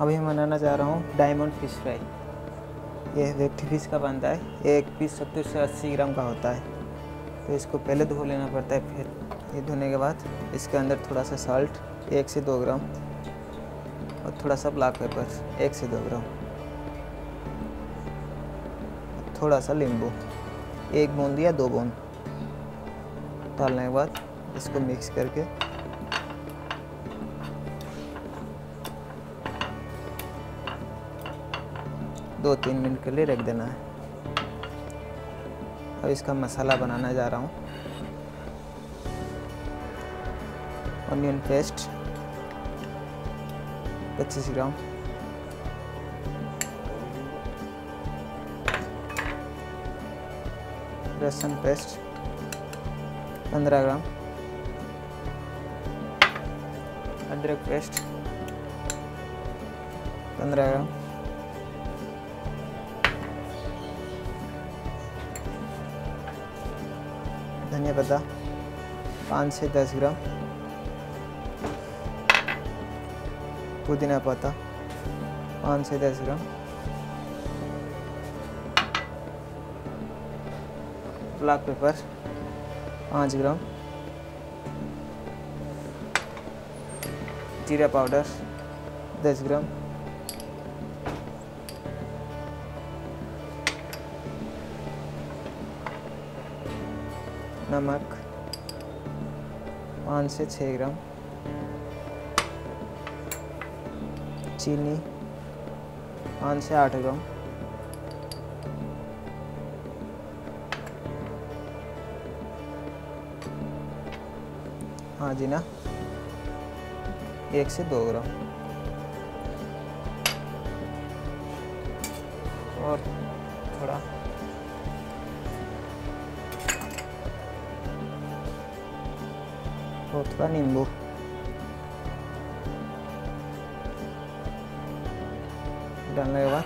अभी मैं बनाना चाह रहा हूँ डायमंड फ़िश फ्राई। ये व्यक्ति फ़िश का बनता है। एक पीस सत्तर से अस्सी ग्राम का होता है। तो इसको पहले धो लेना पड़ता है, फिर ये धोने के बाद इसके अंदर थोड़ा सा साल्ट एक से दो ग्राम, और थोड़ा सा ब्लैक पेपर एक से दो ग्राम। थोड़ा सा नींबू, एक बूंद या दो बूंद। डालने के बाद इसको मिक्स करके दो तीन मिनट के लिए रख देना है। अब इसका मसाला बनाना जा रहा हूँ। ऑनियन पेस्ट पच्चीस ग्राम। लहसुन पेस्ट, पंद्रह ग्राम। अदरक पेस्ट, पंद्रह ग्राम। धनिया पत्ता, पाँच से दस ग्राम। पुदीना पत्ता, पाँच से दस ग्राम। ब्लैक पेपर, पाँच ग्राम। जीरा पाउडर, दस ग्राम। नमक, पाँच से छः ग्राम। चीनी, पाँच से आठ ग्राम। हाँ जी ना, एक से दो ग्राम। और थोड़ा थोड़ा नींबू डालने के बाद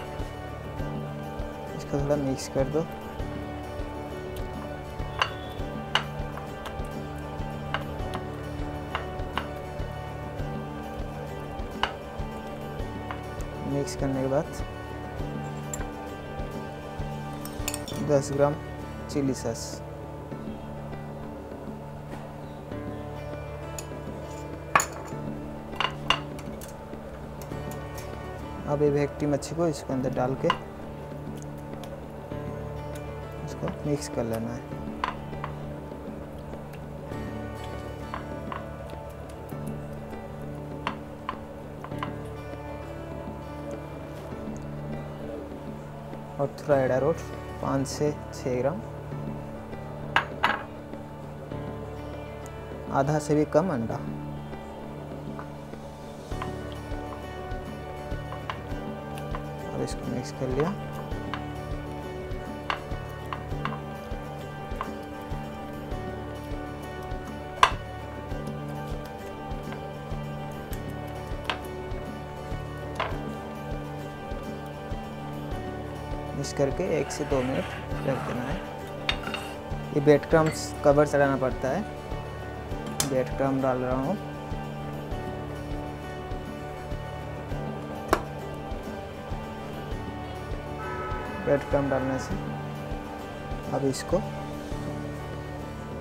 इसको थोड़ा मिक्स कर दो मिक्स करने के बाद 10 ग्राम चिली सॉस अब ये व्यक्ति मच्छी को इसके अंदर डाल के इसको मिक्स कर लेना है। और थोड़ा एडा रोट, पाँच से छः ग्राम। आधा से भी कम अंडा। और इसको मिक्स कर लिया। मिक्स करके एक से दो मिनट रख देना है। ये बेड क्रम्स कवर चढ़ाना पड़ता है। बेड क्रम डाल रहा हूँ। ब्रेड क्रम डालने से। अब इसको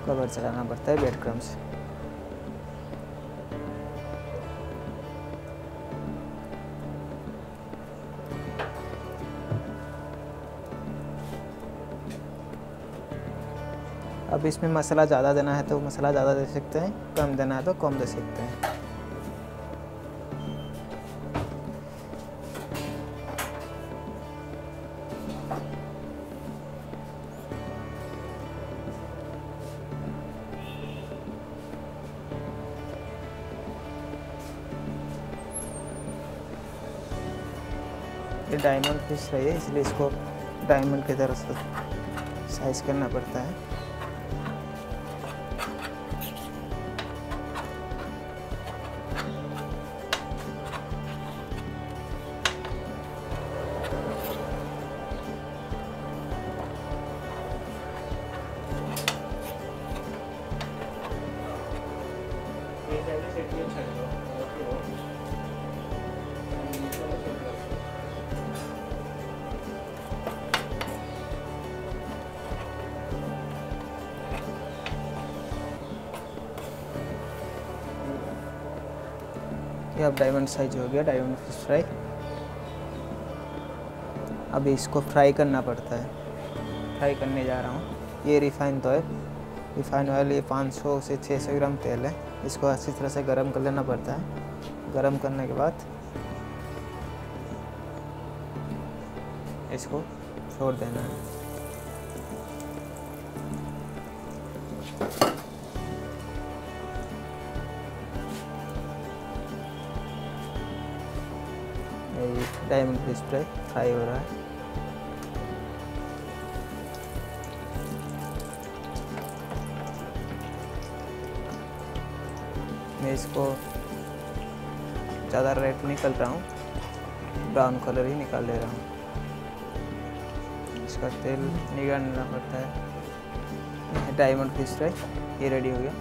कवर चलाना पड़ता है ब्रेड क्रम से। अब इसमें मसाला ज़्यादा देना है तो मसाला ज़्यादा दे सकते हैं, कम देना है तो कम दे सकते हैं। ये डायमंड फ़िश है इसलिए इसको डायमंड की तरह से साइज़ करना पड़ता है। ये अब डायमंड साइज़ हो गया डायमंड फ़िश फ्राई अभी इसको फ्राई करना पड़ता है। फ्राई करने जा रहा हूँ। ये रिफाइंड ऑयल रिफाइंड ऑयल ये 500 से 600 ग्राम तेल है। इसको अच्छी तरह से गर्म कर लेना पड़ता है। गर्म करने के बाद इसको छोड़ देना है। डायमंड फ़िश फ्राई फ्राई हो रहा है। मैं इसको ज़्यादा रेड नहीं कर रहा हूँ। ब्राउन कलर ही निकाल ले रहा हूँ। इसका तेल निकालना पड़ता है। डायमंड फ़िश फ्राई ये रेडी हो गया।